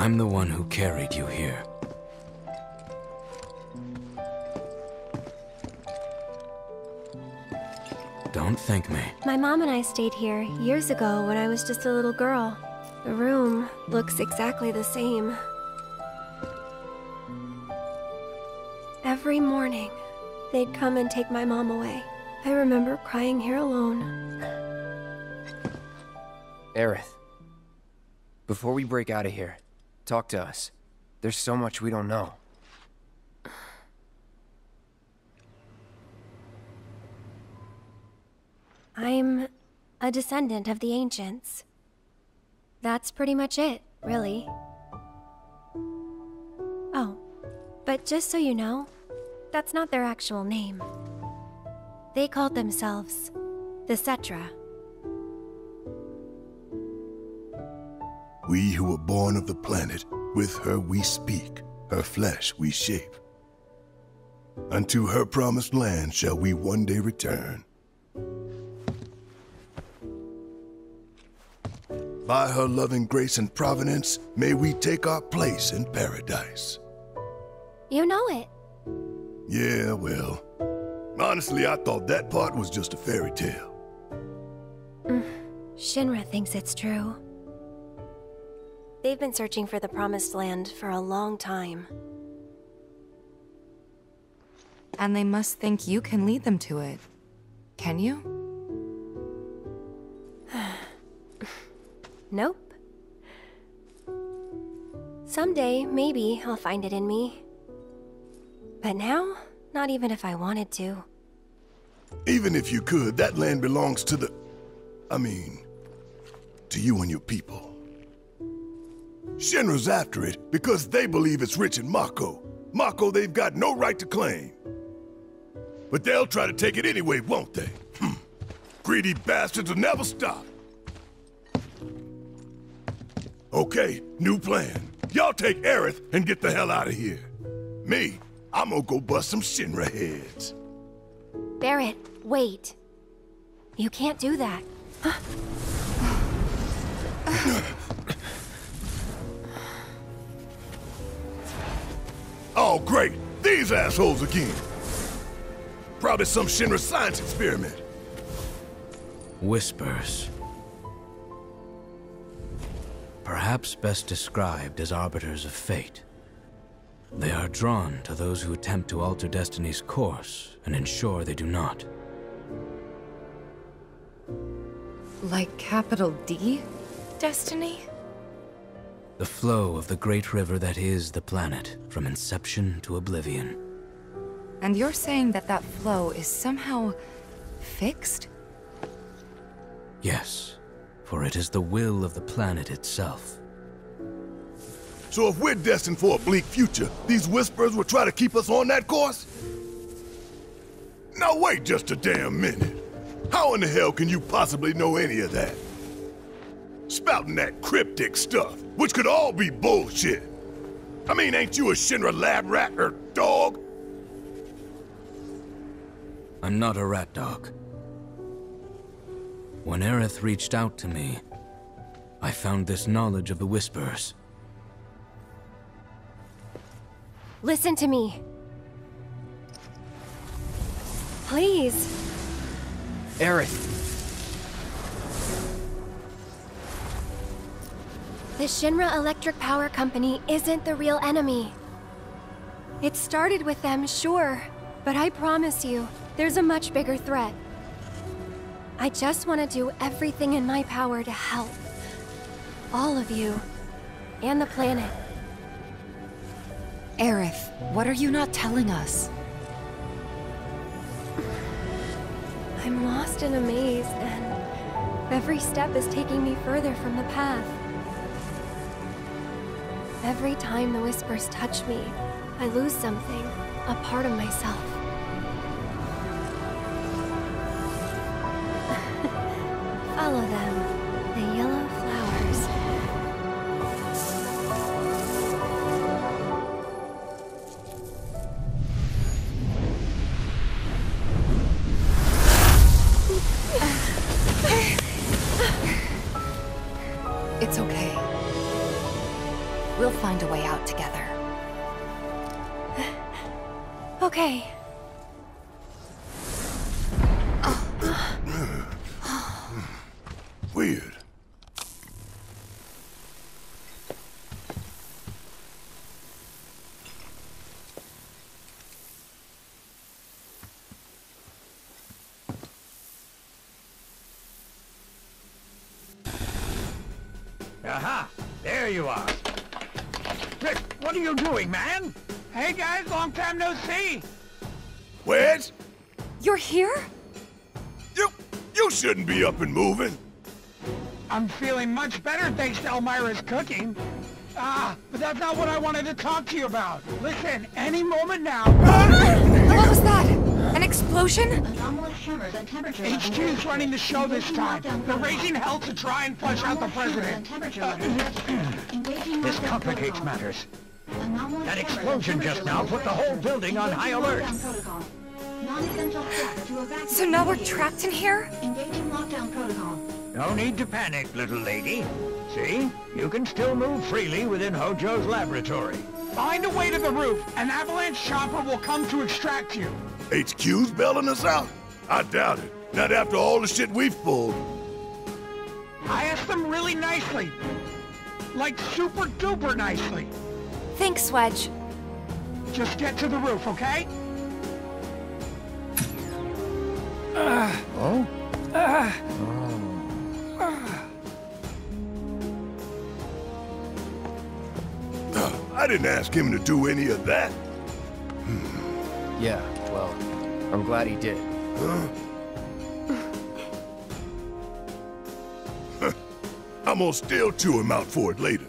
I'm the one who carried you here. Don't thank me. My mom and I stayed here years ago when I was just a little girl. The room looks exactly the same. Every morning, they'd come and take my mom away. I remember crying here alone. Aerith. Before we break out of here, talk to us. There's so much we don't know. I'm a descendant of the ancients. That's pretty much it, really. Oh, but just so you know, that's not their actual name. They called themselves the Cetra. We who were born of the planet, with her we speak, her flesh we shape. Unto her promised land shall we one day return. By her loving grace and providence, may we take our place in paradise. You know it. Yeah, well, honestly, I thought that part was just a fairy tale. Mm, Shinra thinks it's true. They've been searching for the Promised Land for a long time. And they must think you can lead them to it. Can you? Nope. Someday, maybe, I'll find it in me. But now, not even if I wanted to. Even if you could, that land belongs to the... I mean, to you and your people. Shinra's after it because they believe it's rich in Mako. Mako they've got no right to claim. But they'll try to take it anyway, won't they? Hmm. Greedy bastards will never stop. Okay, new plan. Y'all take Aerith and get the hell out of here. Me, I'm gonna go bust some Shinra heads. Barret, wait. You can't do that. Oh, great! These assholes again! Probably some Shinra science experiment. Whispers. Perhaps best described as arbiters of fate. They are drawn to those who attempt to alter destiny's course and ensure they do not. Like capital D? Destiny? The flow of the great river that is the planet, from inception to oblivion. And you're saying that that flow is somehow fixed? Yes, for it is the will of the planet itself. So if we're destined for a bleak future, these Whispers will try to keep us on that course? Now wait just a damn minute. How in the hell can you possibly know any of that? Spouting that cryptic stuff, which could all be bullshit. I mean, ain't you a Shinra lab rat or dog? I'm not a rat dog. When Aerith reached out to me, I found this knowledge of the Whispers. Listen to me. Please. Aerith, The Shinra Electric Power Company isn't the real enemy. It started with them, sure, but I promise you, there's a much bigger threat. I just want to do everything in my power to help. All of you. And the planet. Aerith, what are you not telling us? I'm lost in a maze, and every step is taking me further from the path. Every time the whispers touch me, I lose something, a part of myself. Follow them, you are. Rick, what are you doing, man? Hey, guys, long time no see. Wedge? You're here? You... you shouldn't be up and moving. I'm feeling much better thanks to Elmyra's cooking. Ah, but that's not what I wanted to talk to you about. Listen, any moment now... What was that? An explosion? Anomalous tremors and HQ's running the show this time. They're raising hell to try and flush out the Anomalous president. temperature levels- Engaging This complicates matters. Anomalous That explosion just now put the whole building on high alert. lockdown protocol. Non-essential staff to evacuate So now we're trapped in here? Engaging lockdown protocol. No need to panic, little lady. See? You can still move freely within Hojo's laboratory. Find a way to the roof. An avalanche chopper will come to extract you. HQ's bailing us out? I doubt it. Not after all the shit we've pulled. I asked them really nicely. Like super duper nicely. Thanks, Wedge. Just get to the roof, okay? Oh. Oh. I didn't ask him to do any of that. Hmm. Yeah, well, I'm glad he did. I'm gonna still chew him out for it later.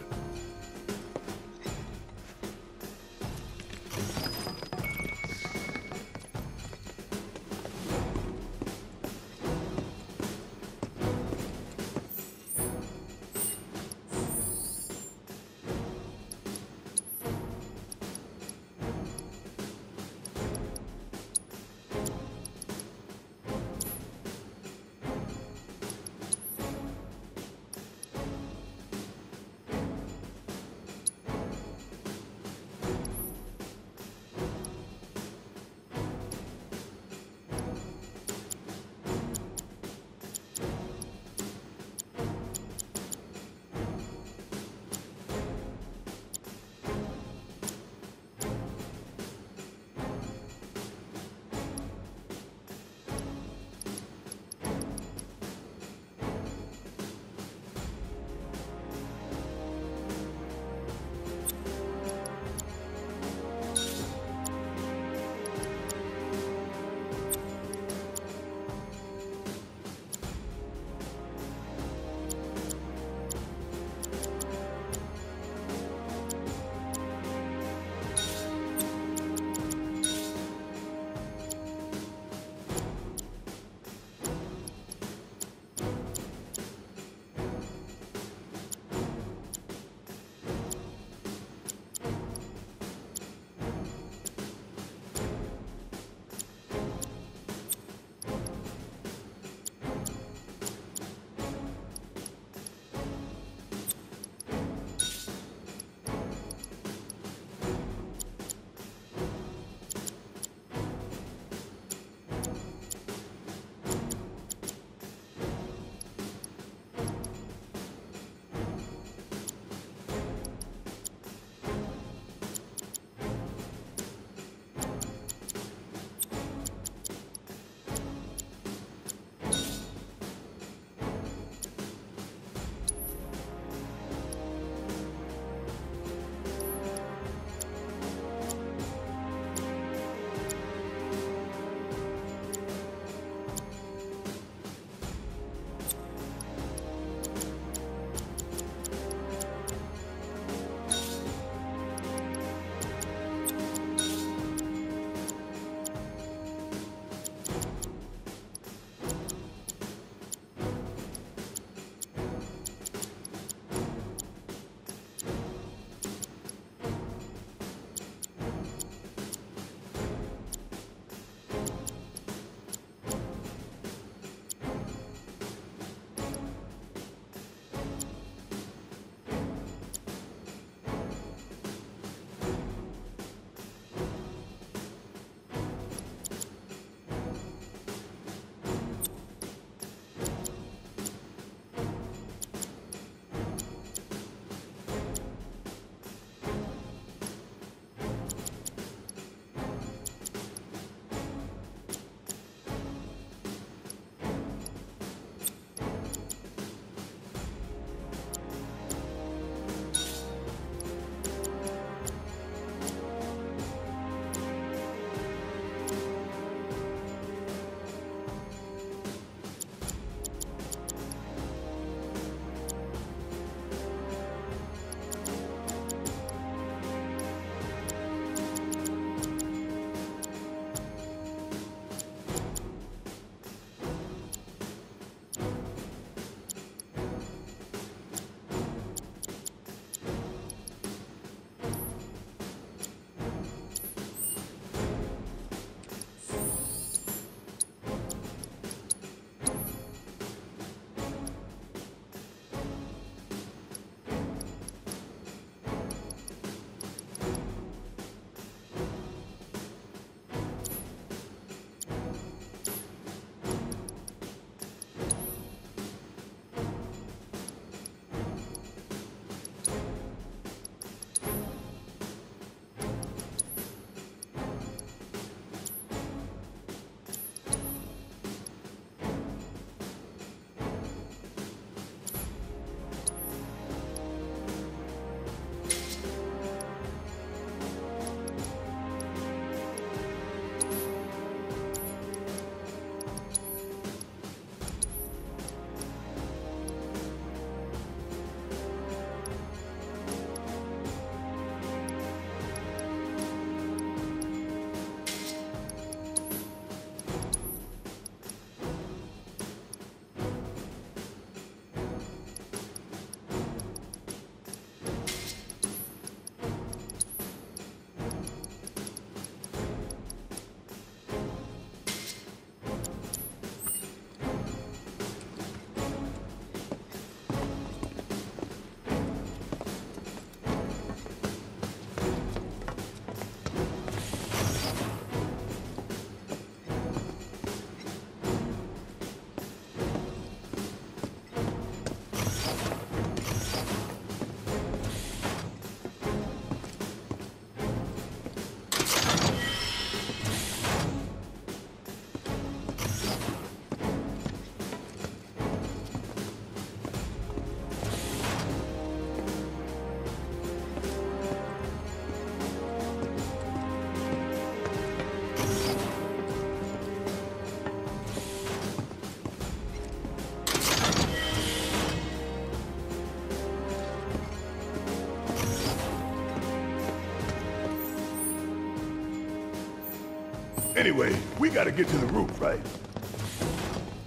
Anyway, we gotta get to the roof, right?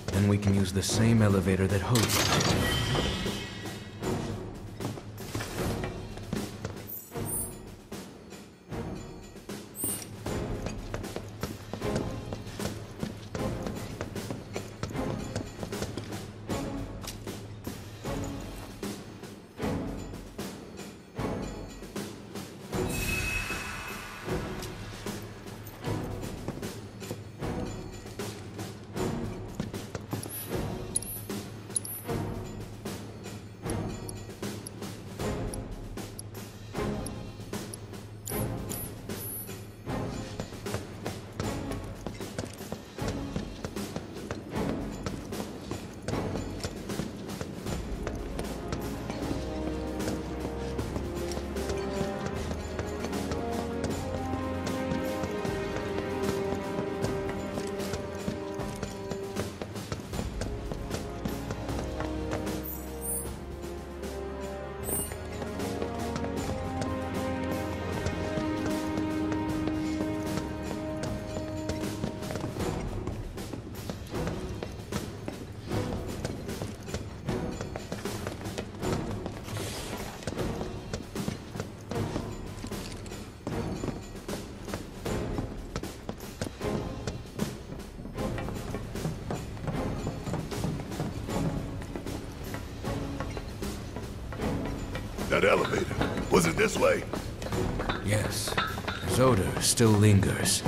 Then we can use the same elevator that hosts this way. Yes. His odor still lingers.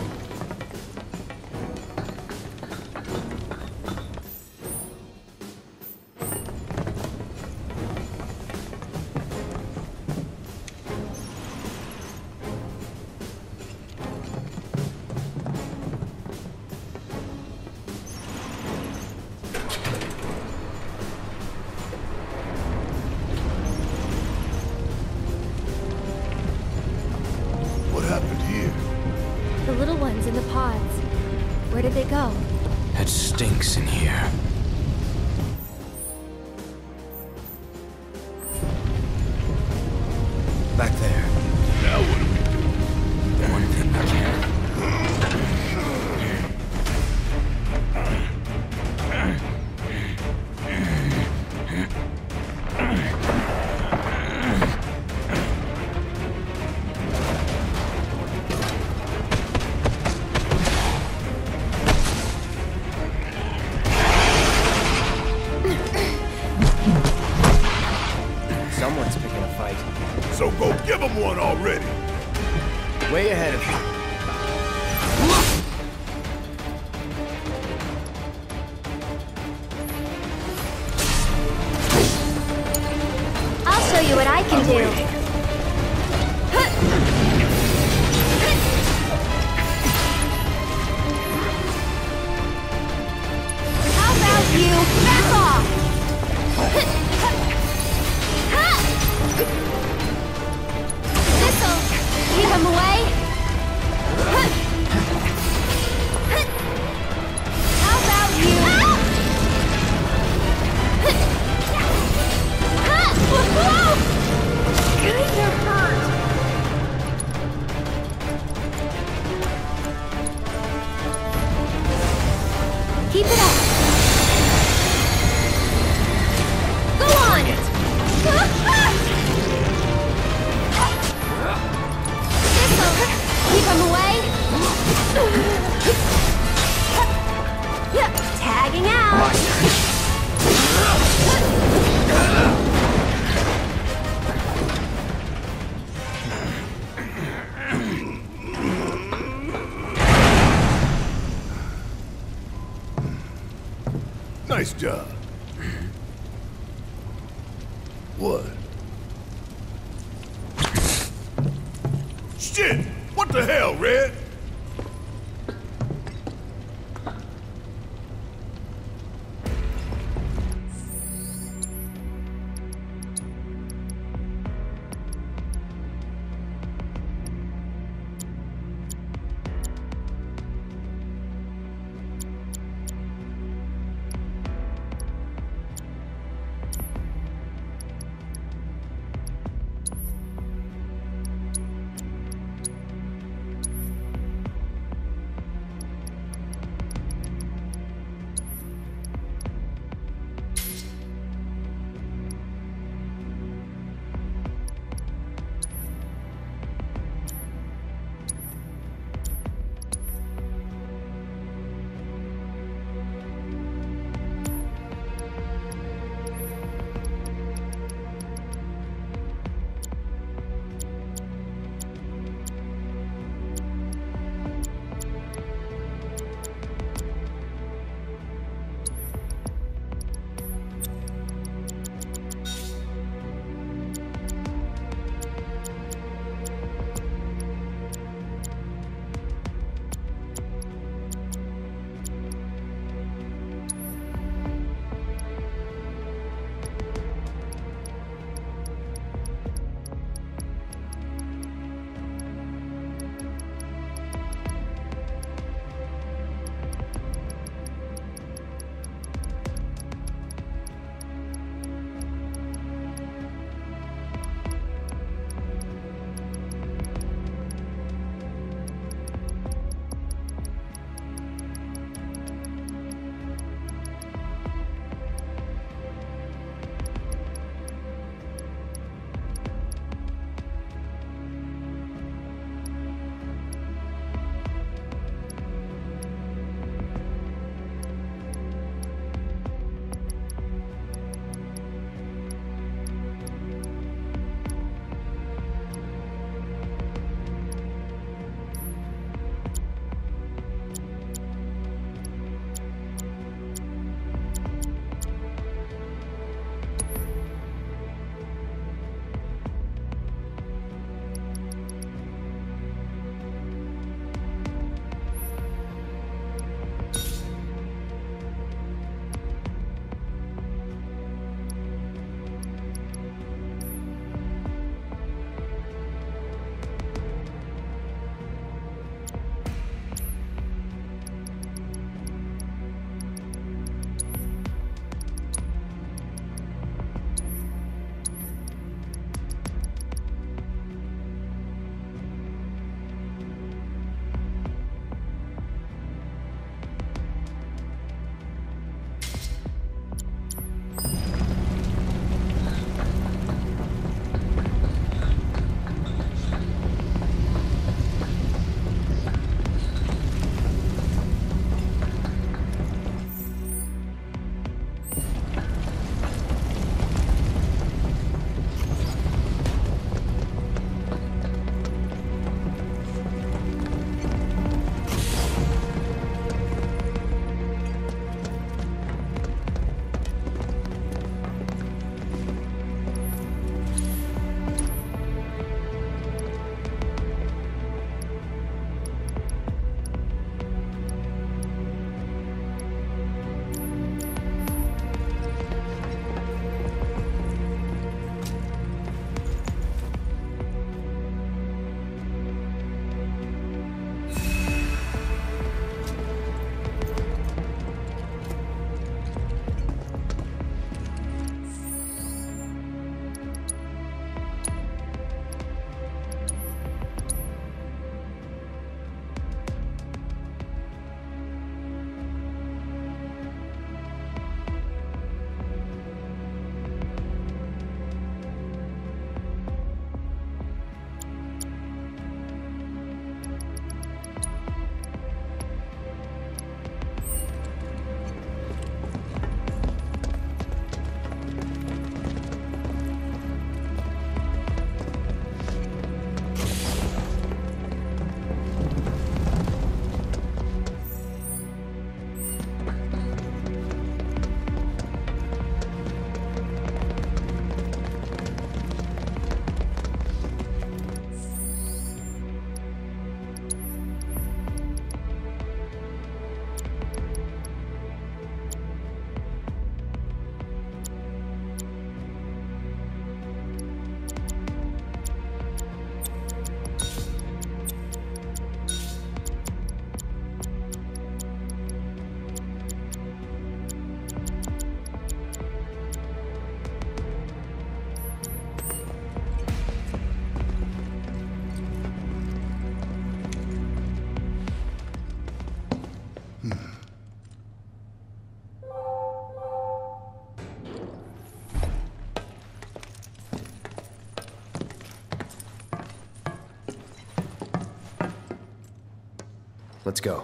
Let's go.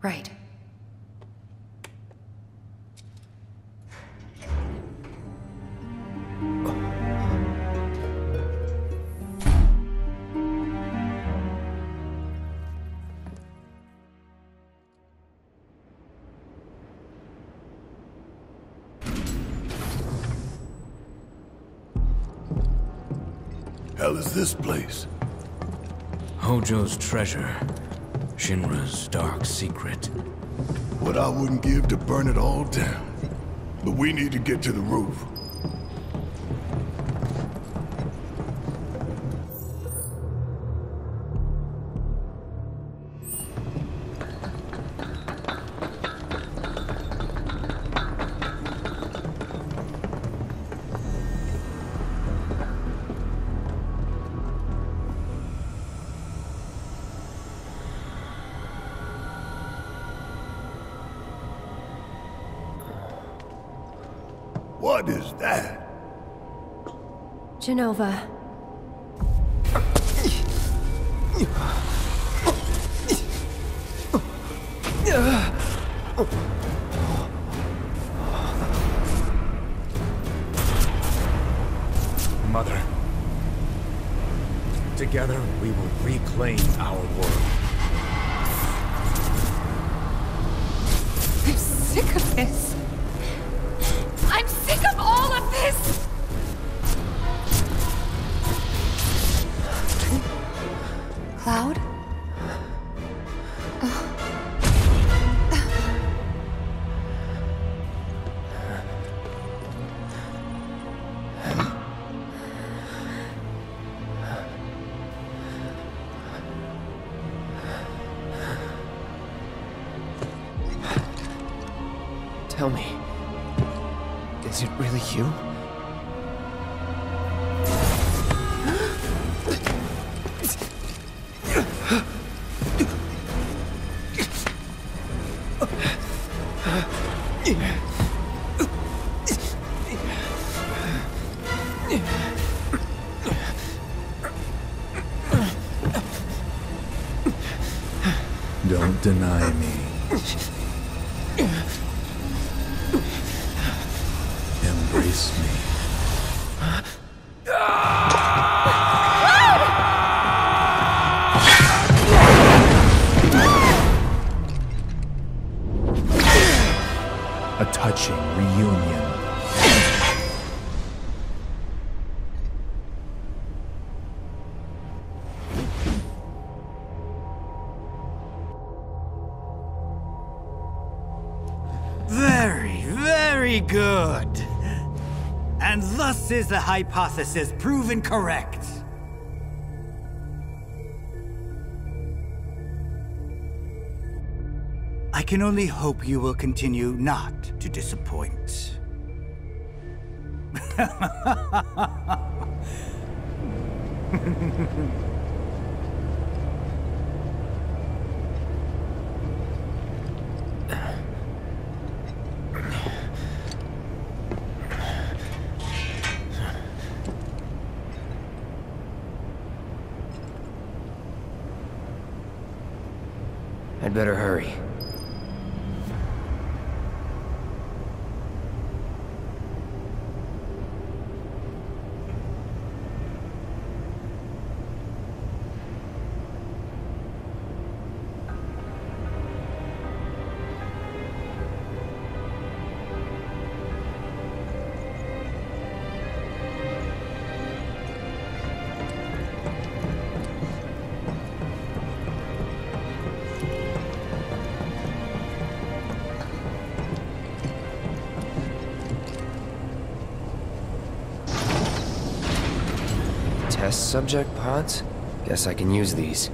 Right. Hell is this place? Hojo's treasure. Shinra's dark secret. What I wouldn't give to burn it all down. But we need to get to the roof. 梁友 it really you? Is the hypothesis proven correct. I can only hope you will continue not to disappoint. I'd better hurry. Test subject pods? Guess I can use these.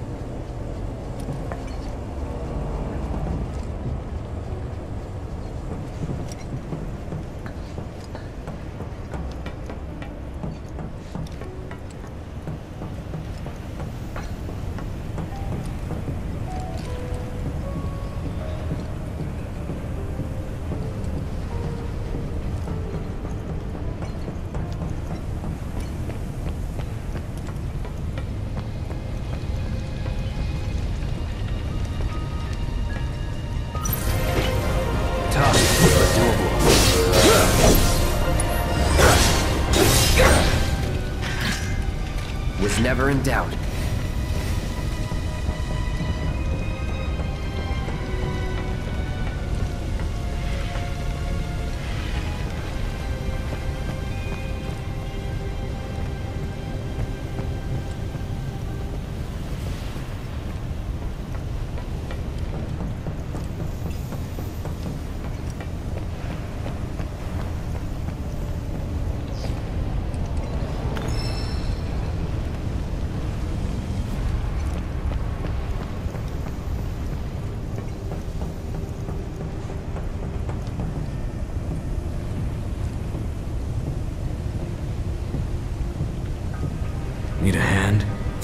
Was never in doubt.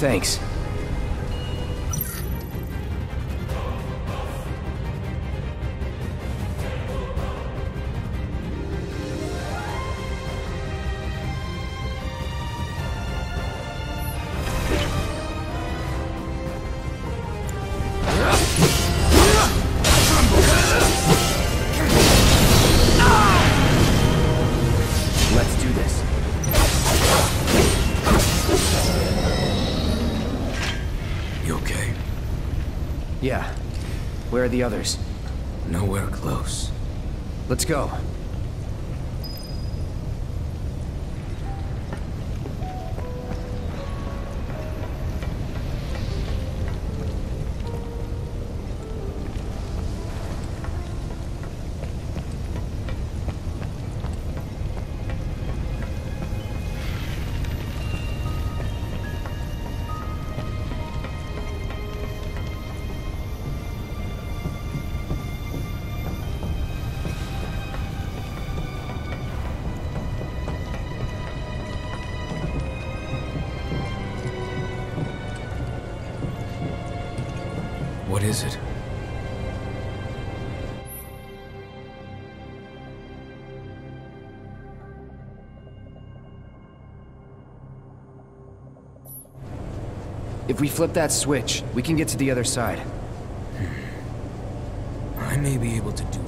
Thanks. The others? Nowhere close. Let's go. Is it? If we flip that switch, we can get to the other side. Hmm. I may be able to do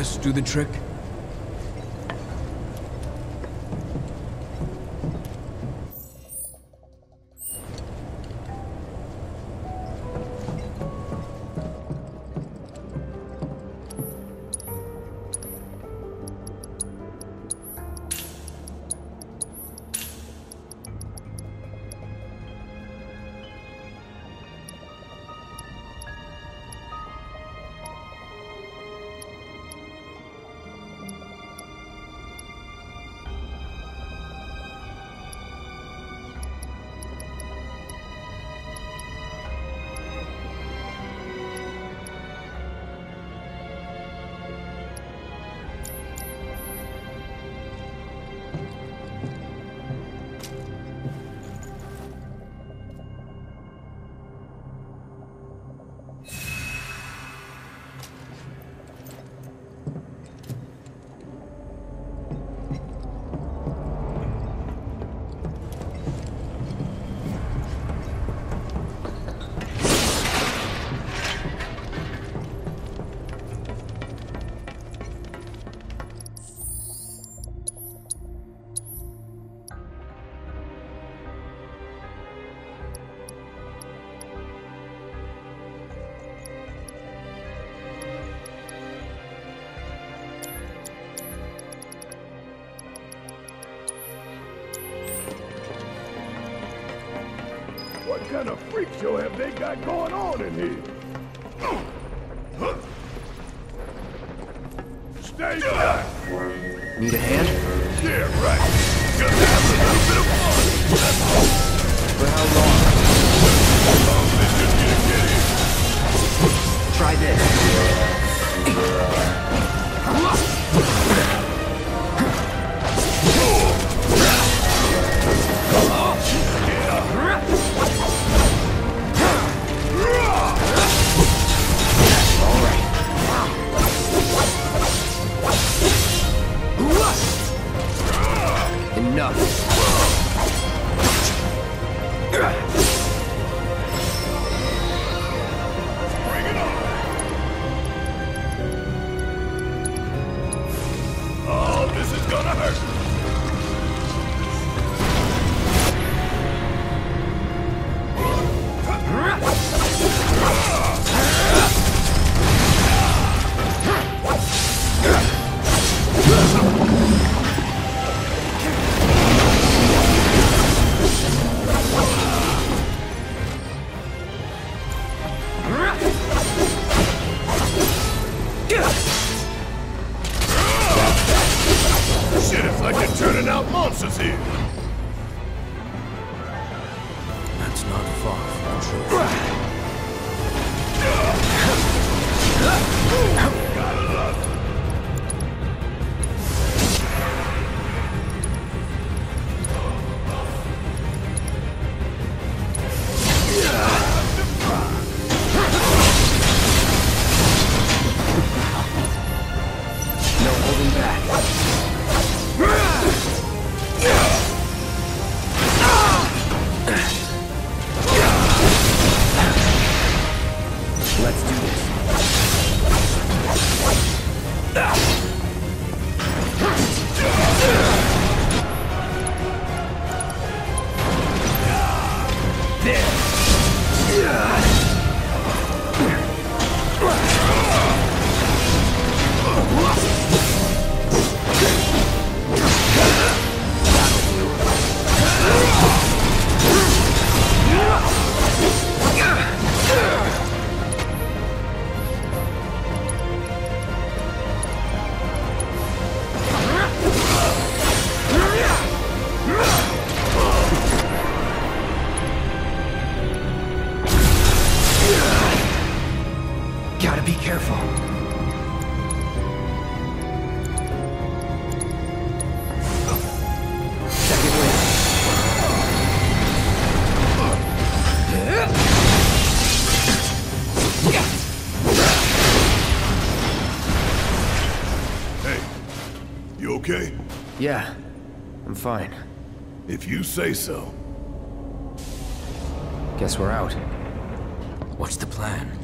this do the trick? Kind of freak show have they got going on in here? Fine. If you say so. Guess we're out. What's the plan?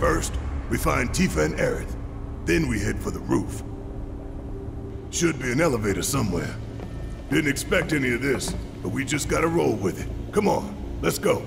First, we find Tifa and Aerith. Then we head for the roof. Should be an elevator somewhere. Didn't expect any of this, but we just gotta roll with it. Come on, let's go.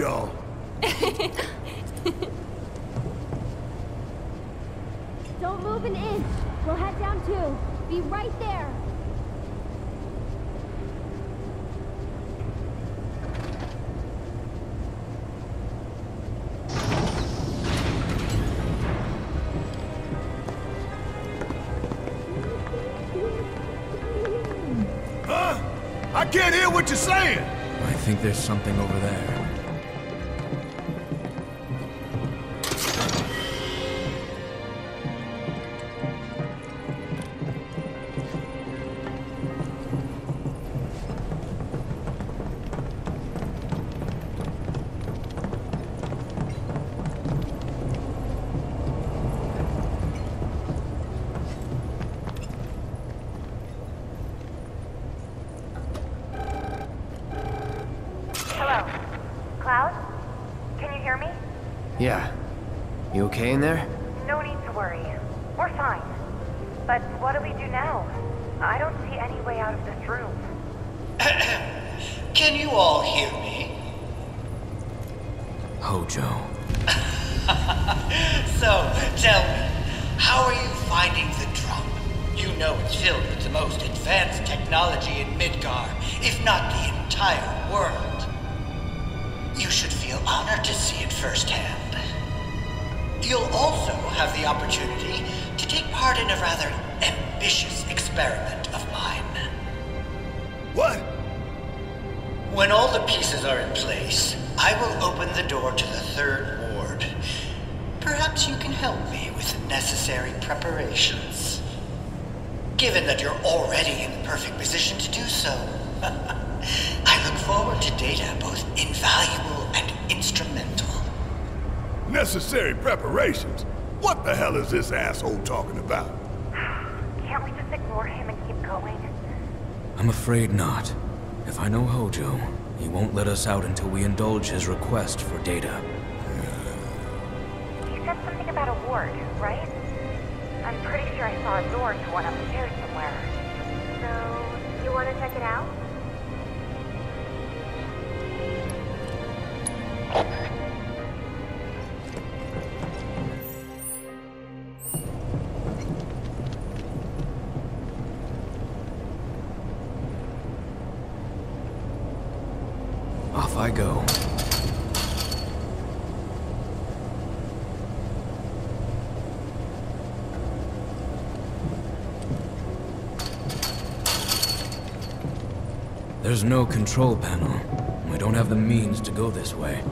Keep y'all. Don't move an inch. We'll head down too. Be right there. Huh? I can't hear what you're saying. I think there's something over there. When all the pieces are in place, I will open the door to the third ward. Perhaps you can help me with the necessary preparations. Given that you're already in the perfect position to do so, I look forward to data both invaluable and instrumental. Necessary preparations? What the hell is this asshole talking about? Can't we just ignore him and keep going? I'm afraid not. If I know Hojo, he won't let us out until we indulge his request for data. He said something about a ward, right? I'm pretty sure I saw a door to one upstairs somewhere. So, you want to check it out? There's no control panel. We don't have the means to go this way.